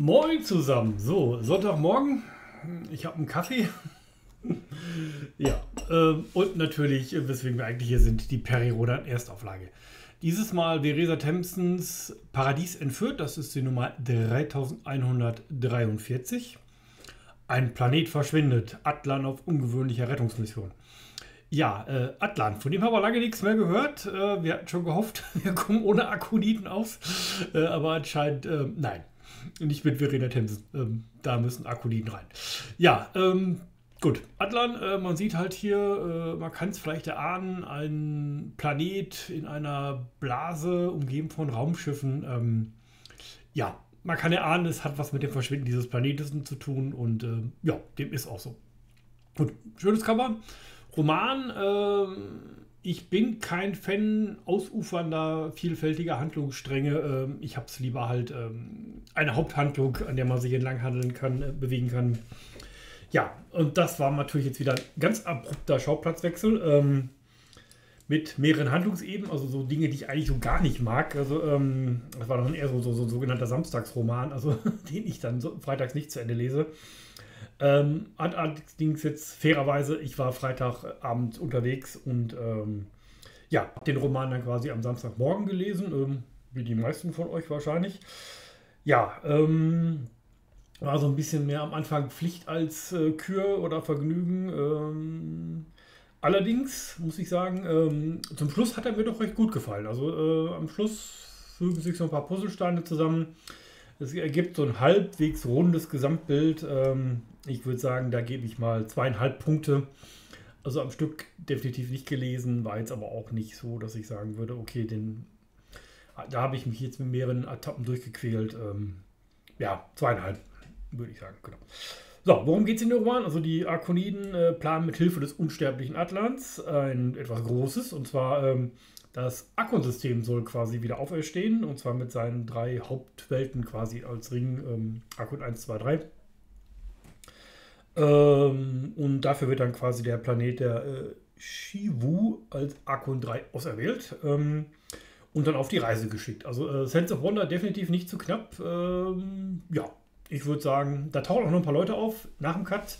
Moin zusammen. So, Sonntagmorgen. Ich habe einen Kaffee. ja, äh, und natürlich, äh, weswegen wir eigentlich hier sind, die Perirodan Erstauflage. Dieses Mal Theresa Tempsons Paradies entführt. Das ist die Nummer 3143. Ein Planet verschwindet. Atlan auf ungewöhnlicher Rettungsmission. Ja, äh, Atlan, von dem haben wir lange nichts mehr gehört. Äh, wir hatten schon gehofft, wir kommen ohne Akoniten aus. Äh, aber anscheinend, äh, nein. Nicht mit Verena Themsen. Ähm, da müssen Akoniten rein. Ja, ähm, gut. Atlan, äh, man sieht halt hier, äh, man kann es vielleicht erahnen, ein Planet in einer Blase, umgeben von Raumschiffen. Ähm, ja, man kann erahnen, es hat was mit dem Verschwinden dieses Planeten zu tun und ja, dem ist auch so. Gut, schönes Cover. Roman, äh, ich bin kein Fan ausufernder, vielfältiger Handlungsstränge. Äh, ich habe es lieber halt äh, eine Haupthandlung, an der man sich entlang handeln kann, äh, bewegen kann. Ja, und das war natürlich jetzt wieder ein ganz abrupter Schauplatzwechsel ähm, mit mehreren Handlungsebenen, also so Dinge, die ich eigentlich so gar nicht mag. Also ähm, das war dann eher so, so, so ein sogenannter Samstagsroman, also den ich dann so freitags nicht zu Ende lese. Ähm, allerdings jetzt fairerweise, ich war Freitagabend unterwegs und ähm, ja, den Roman dann quasi am Samstagmorgen gelesen, ähm, wie die meisten von euch wahrscheinlich. Ja, ähm, war so ein bisschen mehr am Anfang Pflicht als äh, Kür oder Vergnügen. Ähm, allerdings muss ich sagen, ähm, zum Schluss hat er mir doch recht gut gefallen. Also äh, am Schluss fügen sich so ein paar Puzzlesteine zusammen. Es ergibt so ein halbwegs rundes Gesamtbild. Ähm, ich würde sagen, da gebe ich mal zweieinhalb Punkte. Also am Stück definitiv nicht gelesen, war jetzt aber auch nicht so, dass ich sagen würde, okay, den, da habe ich mich jetzt mit mehreren Etappen durchgequält. Ähm, ja, zweieinhalb, würde ich sagen, genau. So, worum geht es in Roman? Also die Arkoniden äh, planen mit Hilfe des unsterblichen Atlans ein etwas Großes, und zwar ähm, das Akkonsystem soll quasi wieder auferstehen, und zwar mit seinen drei Hauptwelten quasi als Ring, ähm, Akkon 1, 2, 3. Ähm, und dafür wird dann quasi der Planet der äh, Shivu als Akon 3 auserwählt ähm, und dann auf die Reise geschickt. Also äh, Sense of Wonder definitiv nicht zu knapp. Ähm, ja, ich würde sagen, da tauchen auch noch ein paar Leute auf nach dem Cut.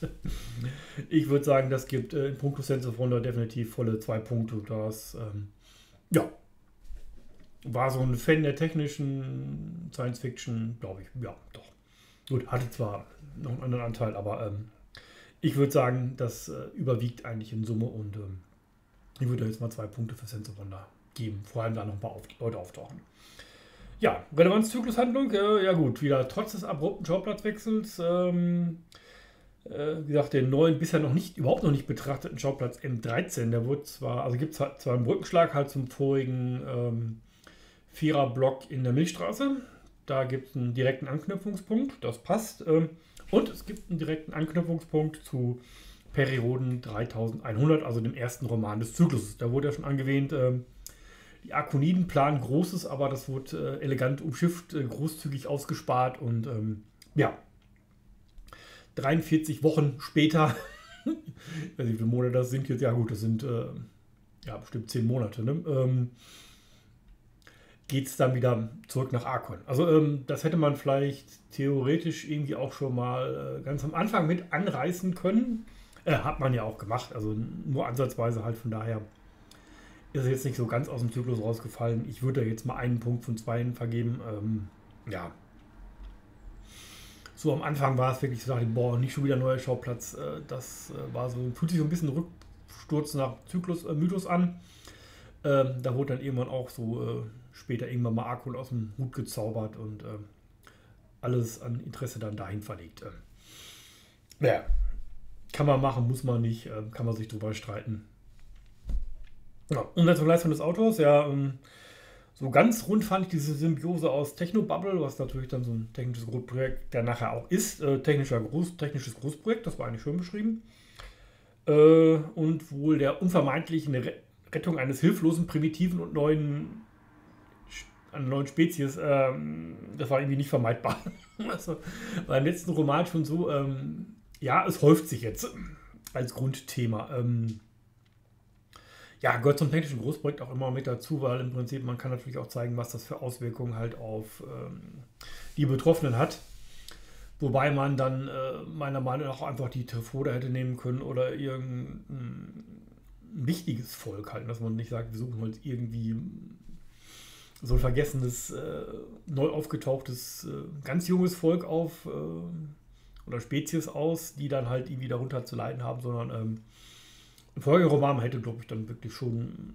ich würde sagen, das gibt äh, in puncto Sense of Wonder definitiv volle zwei Punkte. Das, ähm, ja, war so ein Fan der technischen Science Fiction, glaube ich. Ja, doch. Gut, hatte zwar noch einen anderen Anteil, aber ähm, ich würde sagen, das äh, überwiegt eigentlich in Summe und ähm, ich würde jetzt mal zwei Punkte für Sense Wonder geben. Vor allem da noch ein paar auf Leute auftauchen. Ja, Relevanz-Zyklushandlung, äh, ja gut, wieder trotz des abrupten Schauplatzwechsels, ähm, äh, wie gesagt, den neuen, bisher noch nicht, überhaupt noch nicht betrachteten Schauplatz M13, der wurde zwar, also gibt es zwar einen Brückenschlag halt zum vorigen ähm, Vierer-Block in der Milchstraße, da gibt es einen direkten Anknüpfungspunkt, das passt. Ähm, und es gibt einen direkten Anknüpfungspunkt zu Perioden 3100, also dem ersten Roman des Zykluses. Da wurde ja schon angewähnt, äh, die Akoniden planen Großes, aber das wurde äh, elegant umschifft, äh, großzügig ausgespart und ähm, ja, 43 Wochen später, ich weiß nicht, wie viele Monate das sind jetzt, ja gut, das sind äh, ja bestimmt 10 Monate, ne? ähm, geht es dann wieder zurück nach Arkon. Also ähm, das hätte man vielleicht theoretisch irgendwie auch schon mal äh, ganz am Anfang mit anreißen können. Äh, hat man ja auch gemacht, also nur ansatzweise halt von daher ist jetzt nicht so ganz aus dem Zyklus rausgefallen. Ich würde da jetzt mal einen Punkt von zwei vergeben. Ähm, ja. So am Anfang war es wirklich so, dachte boah, nicht schon wieder neuer Schauplatz. Äh, das äh, war so, fühlt sich so ein bisschen Rücksturz nach Zyklus, äh, Mythos an. Ähm, da wurde dann irgendwann auch so äh, später irgendwann mal Akul aus dem Hut gezaubert und äh, alles an Interesse dann dahin verlegt. Äh, ja, kann man machen, muss man nicht, äh, kann man sich drüber streiten. Ja, zur Leistung des Autors, ja, ähm, so ganz rund fand ich diese Symbiose aus Technobubble, was natürlich dann so ein technisches Großprojekt der nachher auch ist, äh, technischer Groß, technisches Großprojekt, das war eigentlich schön beschrieben. Äh, und wohl der unvermeidlichen Rettung eines hilflosen, primitiven und neuen einer neuen Spezies, ähm, das war irgendwie nicht vermeidbar. also, beim letzten Roman schon so, ähm, ja, es häuft sich jetzt als Grundthema. Ähm, ja, gehört zum technischen Großprojekt auch immer mit dazu, weil im Prinzip man kann natürlich auch zeigen, was das für Auswirkungen halt auf ähm, die Betroffenen hat. Wobei man dann äh, meiner Meinung nach einfach die Trifoda hätte nehmen können oder irgendein wichtiges Volk halt, dass man nicht sagt, wir suchen halt irgendwie so ein vergessenes, äh, neu aufgetauchtes, äh, ganz junges Volk auf äh, oder Spezies aus, die dann halt irgendwie darunter zu leiden haben, sondern ähm, ein Folgeroman hätte, glaube ich, dann wirklich schon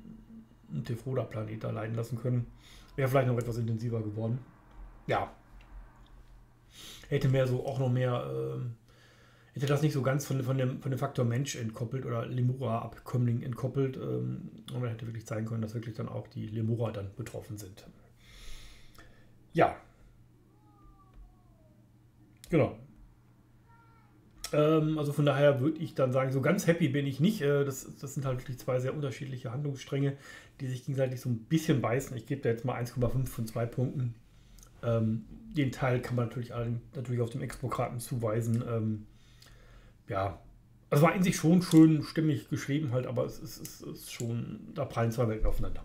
einen Tefroda-Planet da leiden lassen können. Wäre vielleicht noch etwas intensiver geworden. Ja. Hätte mehr so auch noch mehr, äh, hätte das nicht so ganz von, von, dem, von dem Faktor Mensch entkoppelt oder Lemura-Abkömmling entkoppelt. Ähm, und man hätte wirklich zeigen können, dass wirklich dann auch die Lemura dann betroffen sind. Ja. Genau. Ähm, also von daher würde ich dann sagen, so ganz happy bin ich nicht. Äh, das, das sind halt wirklich zwei sehr unterschiedliche Handlungsstränge, die sich gegenseitig so ein bisschen beißen. Ich gebe da jetzt mal 1,5 von zwei Punkten. Ähm, den Teil kann man natürlich, natürlich auf dem Exprokraten zuweisen. Ähm, ja, also war in sich schon schön stimmig geschrieben halt, aber es ist, es ist schon, da prallen zwei Welten aufeinander.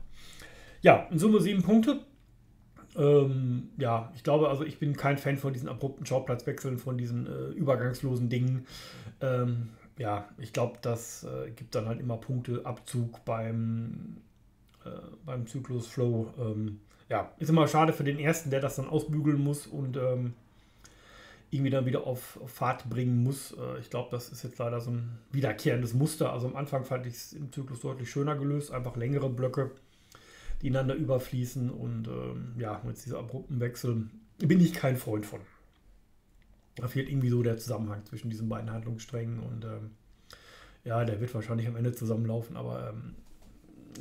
Ja, in Summe sieben Punkte. Ähm, ja, ich glaube, also ich bin kein Fan von diesen abrupten Schauplatzwechseln, von diesen äh, übergangslosen Dingen. Ähm, ja, ich glaube, das äh, gibt dann halt immer Punkteabzug beim, äh, beim Zyklus Flow. Ähm, ja, ist immer schade für den ersten, der das dann ausbügeln muss und ähm, irgendwie dann wieder auf, auf Fahrt bringen muss. Äh, ich glaube, das ist jetzt leider so ein wiederkehrendes Muster. Also am Anfang fand ich es im Zyklus deutlich schöner gelöst, einfach längere Blöcke die ineinander überfließen. Und ähm, ja, mit dieser abrupten Wechsel bin ich kein Freund von. Da fehlt irgendwie so der Zusammenhang zwischen diesen beiden Handlungssträngen und ähm, ja, der wird wahrscheinlich am Ende zusammenlaufen, aber ähm,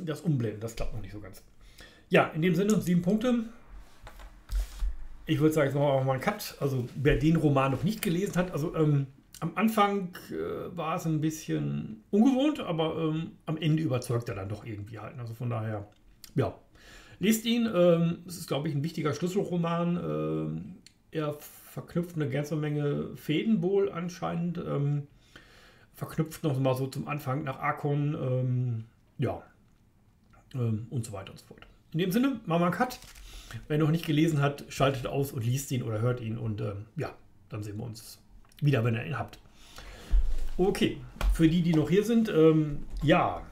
das Umblenden, das klappt noch nicht so ganz. Ja, in dem Sinne, sieben Punkte. Ich würde sagen, jetzt machen wir auch mal einen Cut. Also, wer den Roman noch nicht gelesen hat, also ähm, am Anfang äh, war es ein bisschen ungewohnt, aber ähm, am Ende überzeugt er dann doch irgendwie halt. Also von daher ja, lest ihn. Ähm, es ist, glaube ich, ein wichtiger Schlüsselroman. Ähm, er verknüpft eine ganze Menge Fäden wohl anscheinend. Ähm, verknüpft noch mal so zum Anfang nach Arkon. Ähm, ja, ähm, und so weiter und so fort. In dem Sinne, einen Cut. Wer noch nicht gelesen hat, schaltet aus und liest ihn oder hört ihn. Und ähm, ja, dann sehen wir uns wieder, wenn ihr ihn habt. Okay, für die, die noch hier sind, ja,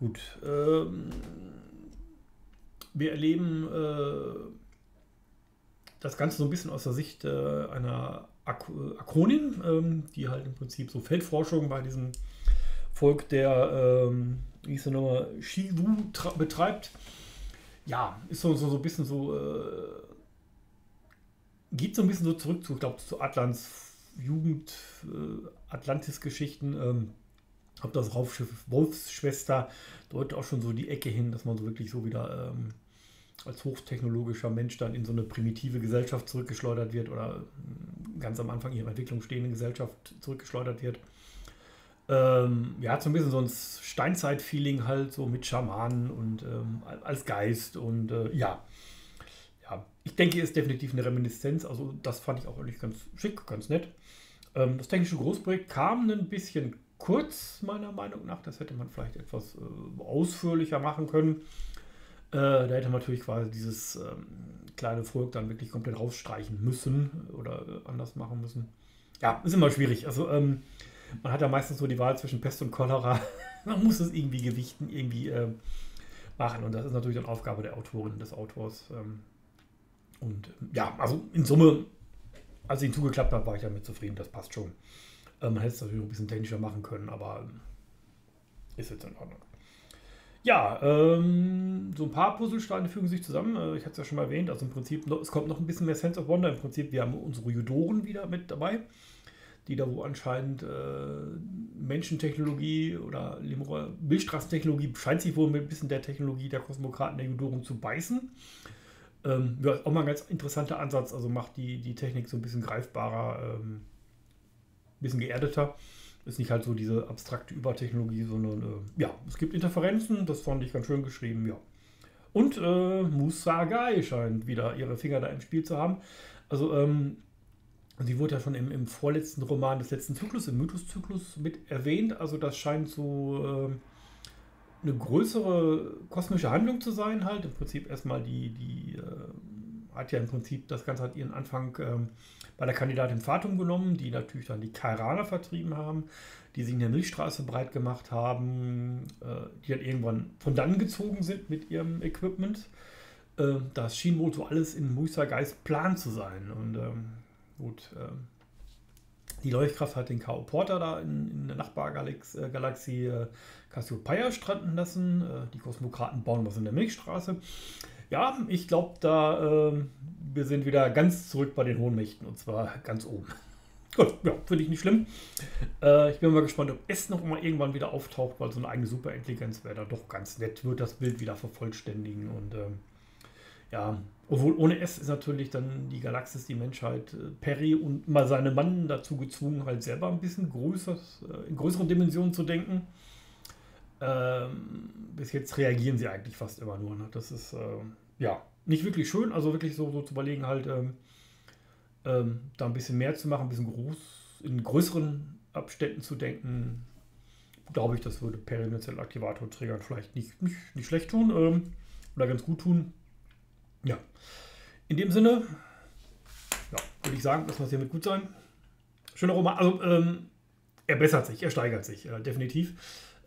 gut. Ähm, wir erleben äh, das Ganze so ein bisschen aus der Sicht äh, einer Ak Akronin, ähm, die halt im Prinzip so Feldforschung bei diesem Volk der, ähm, wie hieß der nochmal, Shivu betreibt. Ja, ist so, so, so ein bisschen so, äh, geht so ein bisschen so zurück zu, ich glaube, zu Atlants Jugend, Atlantis-Geschichten. Habe das Raumschiff Wolfsschwester deutet auch schon so die Ecke hin, dass man so wirklich so wieder ähm, als hochtechnologischer Mensch dann in so eine primitive Gesellschaft zurückgeschleudert wird oder ähm, ganz am Anfang ihrer Entwicklung stehende Gesellschaft zurückgeschleudert wird. Ähm, ja, hat so ein bisschen so ein Steinzeit-Feeling halt, so mit Schamanen und ähm, als Geist und äh, ja. Ja, ich denke, ist definitiv eine Reminiszenz. Also, das fand ich auch eigentlich ganz schick, ganz nett. Ähm, das technische Großprojekt kam ein bisschen kurz, meiner Meinung nach. Das hätte man vielleicht etwas äh, ausführlicher machen können. Äh, da hätte man natürlich quasi dieses ähm, kleine Volk dann wirklich komplett rausstreichen müssen oder äh, anders machen müssen. Ja, ist immer schwierig. Also ähm, man hat ja meistens so die Wahl zwischen Pest und Cholera. man muss es irgendwie gewichten, irgendwie äh, machen. Und das ist natürlich dann Aufgabe der Autorin, des Autors. Ähm, und ja, also in Summe, als ich ihn zugeklappt habe, war ich damit zufrieden. Das passt schon. Äh, man hätte es natürlich ein bisschen technischer machen können, aber ähm, ist jetzt in Ordnung. Ja, ähm, so ein paar Puzzlesteine fügen sich zusammen. Äh, ich hatte es ja schon mal erwähnt. Also im Prinzip, noch, es kommt noch ein bisschen mehr Sense of Wonder. Im Prinzip, wir haben unsere Judoren wieder mit dabei, die da wo anscheinend äh, Menschentechnologie oder Milchstraßentechnologie scheint sich wohl mit ein bisschen der Technologie der Kosmokraten der Judoren zu beißen. Ähm, ja, auch mal ein ganz interessanter Ansatz. Also macht die, die Technik so ein bisschen greifbarer. Ähm, bisschen geerdeter. Ist nicht halt so diese abstrakte Übertechnologie, sondern äh, ja, es gibt Interferenzen, das fand ich ganz schön geschrieben, ja. Und äh, Musagai scheint wieder ihre Finger da im Spiel zu haben. Also, ähm, sie wurde ja schon im, im, vorletzten Roman des letzten Zyklus, im Mythoszyklus, mit erwähnt. Also, das scheint so äh, eine größere kosmische Handlung zu sein, halt. Im Prinzip erstmal die, die äh, hat ja im Prinzip, das Ganze hat ihren Anfang ähm, bei der Kandidatin Fatum genommen, die natürlich dann die Kairaner vertrieben haben, die sich in der Milchstraße breit gemacht haben, äh, die dann irgendwann von dann gezogen sind mit ihrem Equipment. Äh, das schien wohl so alles in Musa Geist Plan zu sein. Und ähm, gut, äh, die Leuchtkraft hat den K.O. Porter da in, in der Nachbargalaxie äh, Cassiopeia stranden lassen. Äh, die Kosmokraten bauen was in der Milchstraße. Ja, ich glaube, da äh, wir sind wieder ganz zurück bei den hohen Mächten und zwar ganz oben. Gut, ja, finde ich nicht schlimm. Äh, ich bin mal gespannt, ob es noch mal irgendwann wieder auftaucht, weil so eine eigene Superintelligenz wäre da doch ganz nett, wird das Bild wieder vervollständigen und ähm, ja, obwohl ohne S ist natürlich dann die Galaxis, die Menschheit, äh, Perry und mal seine Mann dazu gezwungen, halt selber ein bisschen größer, äh, in größeren Dimensionen zu denken. Ähm, bis jetzt reagieren sie eigentlich fast immer nur. Ne? Das ist äh, ja nicht wirklich schön, also wirklich so, so zu überlegen, halt ähm, ähm, da ein bisschen mehr zu machen, ein bisschen groß, in größeren Abständen zu denken. Glaube ich, das würde Perry-Aktivator-Trägern vielleicht nicht, nicht, nicht schlecht tun ähm, oder ganz gut tun. Ja, in dem Sinne, ja, würde ich sagen, das muss hiermit gut sein. Schöner Roman. Also, ähm, er bessert sich, er steigert sich, äh, definitiv.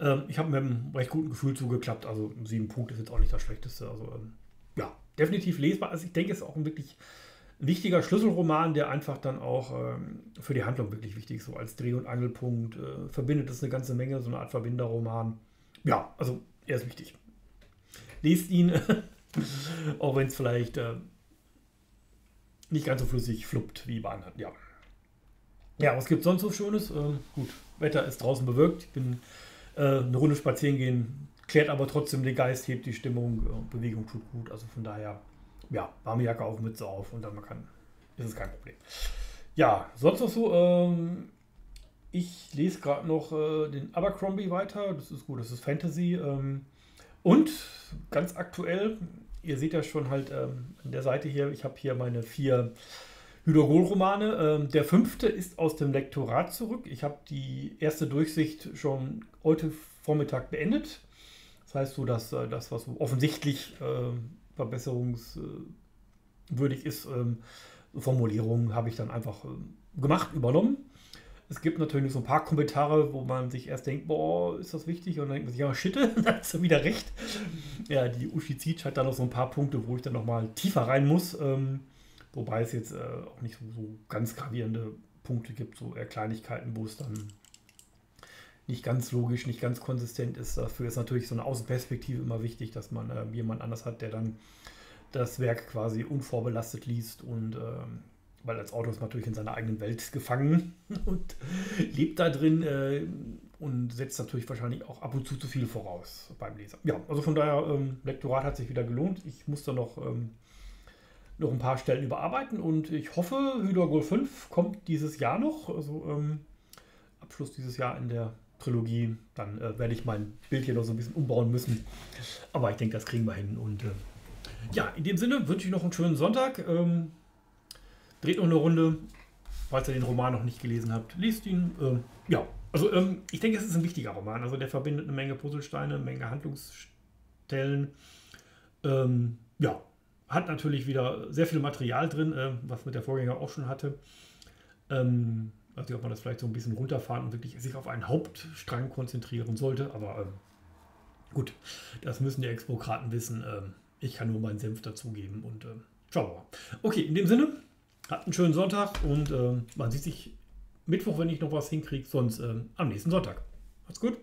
Ähm, ich habe mit einem recht guten Gefühl zugeklappt. Also, sieben Punkte ist jetzt auch nicht das Schlechteste. Also, ähm, ja, definitiv lesbar. Also, ich denke, es ist auch ein wirklich wichtiger Schlüsselroman, der einfach dann auch ähm, für die Handlung wirklich wichtig ist. So als Dreh- und Angelpunkt. Äh, verbindet es eine ganze Menge, so eine Art Verbinderroman. Ja, also, er ist wichtig. Lest ihn. Auch wenn es vielleicht äh, nicht ganz so flüssig fluppt wie bei anderen. Ja. Ja, was gibt es sonst so Schönes? Äh, gut, Wetter ist draußen bewölkt. Ich bin eine Runde spazieren gehen, klärt aber trotzdem den Geist, hebt die Stimmung. Äh, Bewegung tut gut. Also von daher, ja, warme Jacke auf, Mütze auf und dann man kann, ist es kein Problem. Ja, sonst noch so. Ähm, ich lese gerade noch äh, den Abercrombie weiter. Das ist gut, das ist Fantasy. Ähm, und ganz aktuell ihr seht ja schon halt ähm, an der Seite hier, ich habe hier meine vier Hydrogol-Romane. Ähm, der fünfte ist aus dem Lektorat zurück. Ich habe die erste Durchsicht schon heute Vormittag beendet. Das heißt so, dass äh, das, was offensichtlich äh, verbesserungswürdig ist, ähm, Formulierungen habe ich dann einfach gemacht, übernommen. Es gibt natürlich so ein paar Kommentare, wo man sich erst denkt, boah, ist das wichtig? Und dann denkt man sich, ja, shit, da hast du wieder recht. Ja, die Ushizic hat da noch so ein paar Punkte, wo ich dann nochmal tiefer rein muss. Ähm, wobei es jetzt äh, auch nicht so, so, ganz gravierende Punkte gibt, so eher Kleinigkeiten, wo es dann nicht ganz logisch, nicht ganz konsistent ist. Dafür ist natürlich so eine Außenperspektive immer wichtig, dass man äh, jemand anders hat, der dann das Werk quasi unvorbelastet liest und ähm, weil als Autor ist man natürlich in seiner eigenen Welt gefangen und lebt da drin äh, und setzt natürlich wahrscheinlich auch ab und zu zu viel voraus beim Leser. Ja, also von daher, ähm, Lektorat hat sich wieder gelohnt. Ich muss da noch, ähm, noch ein paar Stellen überarbeiten und ich hoffe, Hydrogol 5 kommt dieses Jahr noch. Also ähm, Abschluss dieses Jahr in der Trilogie. Dann äh, werde ich mein Bild hier noch so ein bisschen umbauen müssen. Aber ich denke, das kriegen wir hin. Und äh, ja, in dem Sinne wünsche ich noch einen schönen Sonntag. Ähm, Dreht noch eine Runde. Falls ihr den Roman noch nicht gelesen habt, liest ihn. Ähm, ja, also ähm, ich denke, es ist ein wichtiger Roman. Also der verbindet eine Menge Puzzlesteine, eine Menge Handlungsstellen. Ähm, ja, hat natürlich wieder sehr viel Material drin, äh, was mit der Vorgänger auch schon hatte. Ähm, nicht, ob man das vielleicht so ein bisschen runterfahren und wirklich sich auf einen Hauptstrang konzentrieren sollte, aber ähm, gut, das müssen die Exprokraten wissen. Ähm, ich kann nur meinen Senf dazugeben und ähm, schauen wir mal. Okay, in dem Sinne, Habt einen schönen Sonntag und äh, man sieht sich Mittwoch, wenn ich noch was hinkriege, sonst äh, am nächsten Sonntag. Macht's gut.